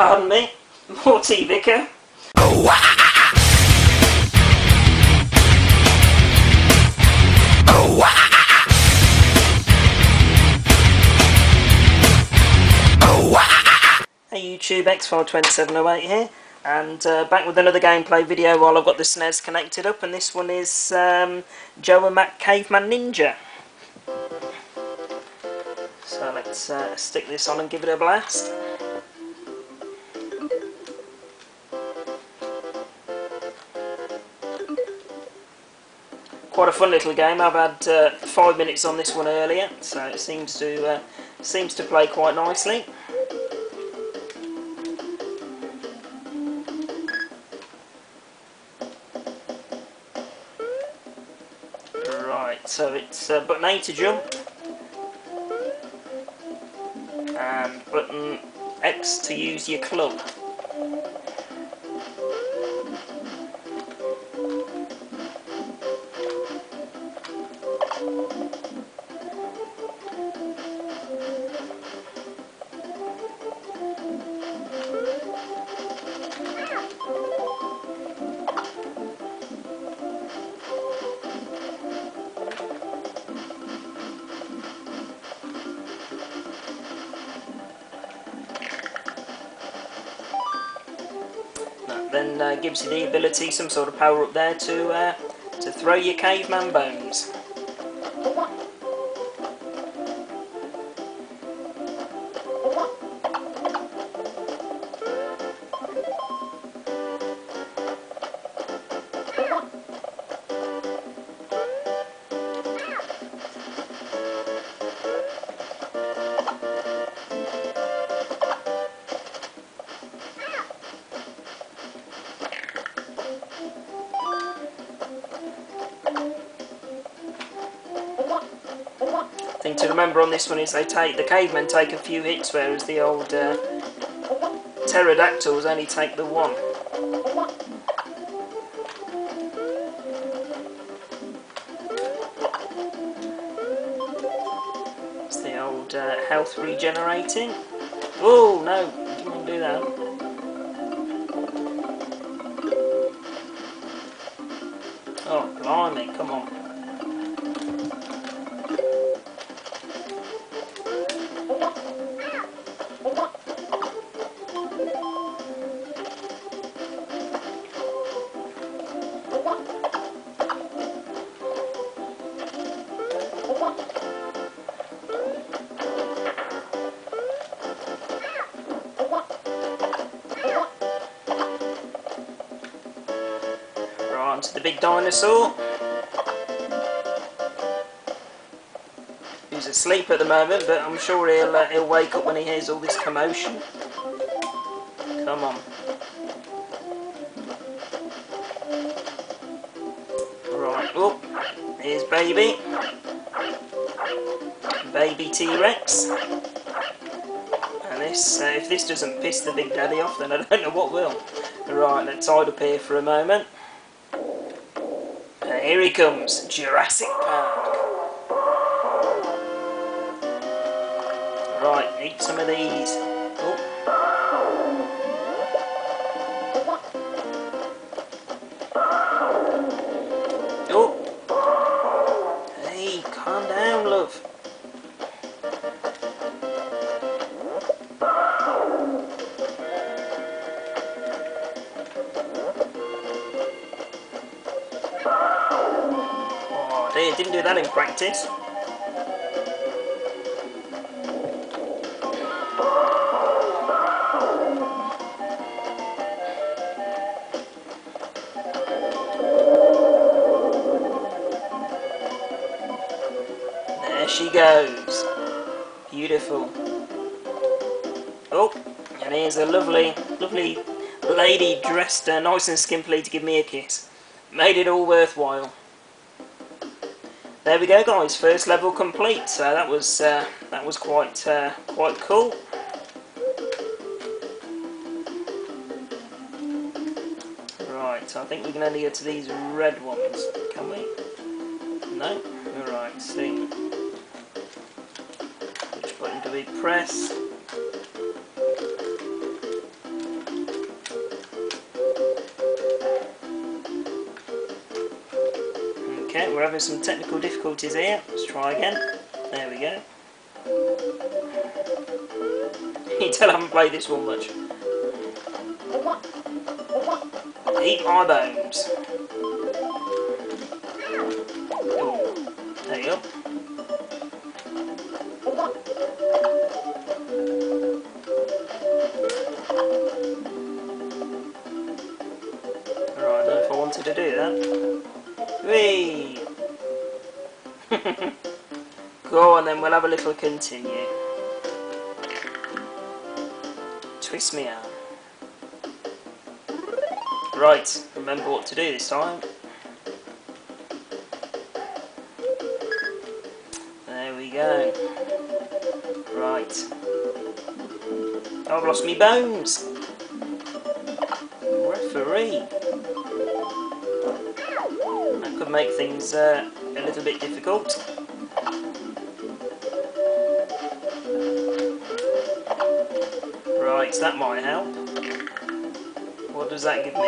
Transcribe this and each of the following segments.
Pardon me, Morty Vicker. Hey YouTube, XFile2708 here, and uh, back with another gameplay video while I've got the SNES connected up, and this one is um, Joe and Mac Caveman Ninja. So let's uh, stick this on and give it a blast. Quite a fun little game. I've had uh, five minutes on this one earlier, so it seems to uh, seems to play quite nicely. Right, so it's uh, button A to jump, and button X to use your club. Then uh, gives you the ability, some sort of power up there to uh, to throw your caveman bones. Thing to remember on this one is they take the cavemen take a few hits, whereas the old uh, pterodactyls only take the one. It's the old uh, health regenerating. Oh no, want to do that. Oh, blimey, come on. Onto the big dinosaur. He's asleep at the moment, but I'm sure he'll uh, he'll wake up when he hears all this commotion. Come on. Right, oh, here's baby. Baby T-Rex. And this, uh, if this doesn't piss the big daddy off, then I don't know what will. Right, let's hide up here for a moment. Here he comes, Jurassic Park. Right, eat some of these. That in practice. There she goes. Beautiful. Oh, and here's a lovely, lovely lady dressed uh, nice and skimpily to give me a kiss. Made it all worthwhile. There we go, guys. First level complete. So that was uh, that was quite uh, quite cool. Right, so I think we can only get to these red ones. Can we? No. All right. See. Which button do we press? Having some technical difficulties here. Let's try again. There we go. You can tell I haven't played this one much. Eat my bones. Go on then, we'll have a little continue. Twist me out. Right, remember what to do this time. There we go. Right. Oh, I've lost me bones. Referee. That could make things uh, a little bit difficult. Right, that might help. What does that give me?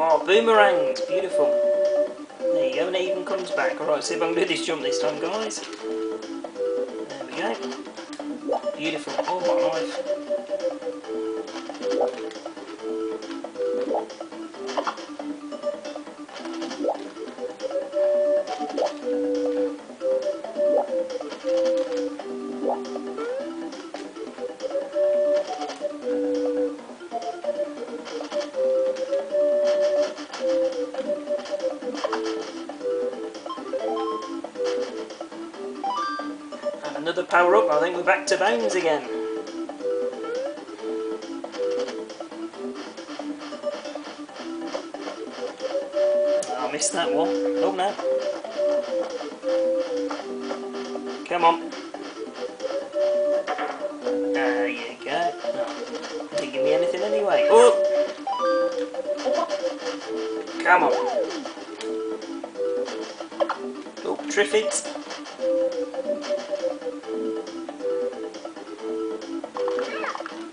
Oh, boomerangs, beautiful. There you go, and it even comes back. Alright, see if I can do this jump this time, guys. There we go. Beautiful. Oh, my life. Another power up. I think we're back to bounds again. Oh, I missed that one. Oh no. Come on. There you go. No. Didn't give me anything anyway. Oh! Come on. Oh, Triffids.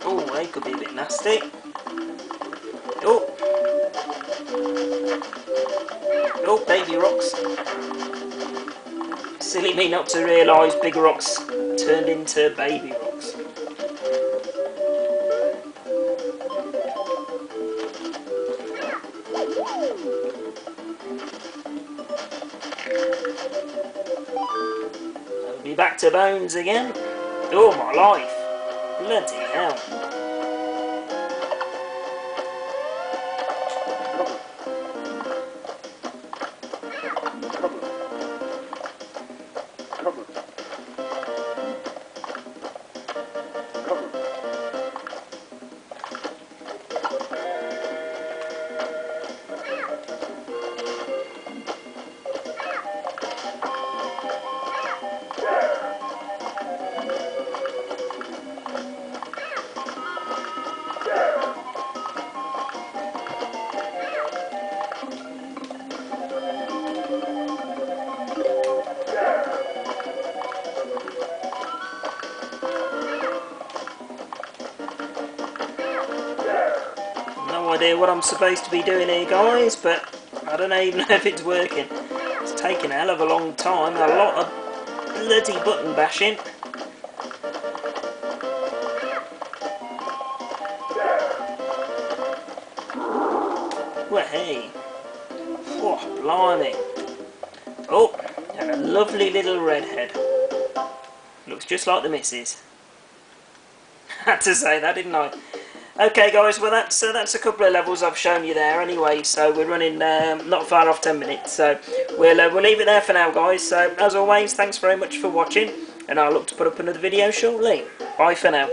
Oh, they could be a bit nasty. Oh. Oh, baby rocks. Silly me not to realise big rocks turned into baby rocks. Back to bones again. Oh my life. Bloody hell. Idea what I'm supposed to be doing here, guys, but I don't even know if it's working. It's taking a hell of a long time, a lot of bloody button bashing. Well, hey. Oh, blimey. Oh, and a lovely little redhead. Looks just like the missus. Had to say that, didn't I? Okay, guys. Well, that's uh, that's a couple of levels I've shown you there. Anyway, so we're running um, not far off 10 minutes. So we'll uh, we'll leave it there for now, guys. So as always, thanks very much for watching, and I'll look to put up another video shortly. Bye for now.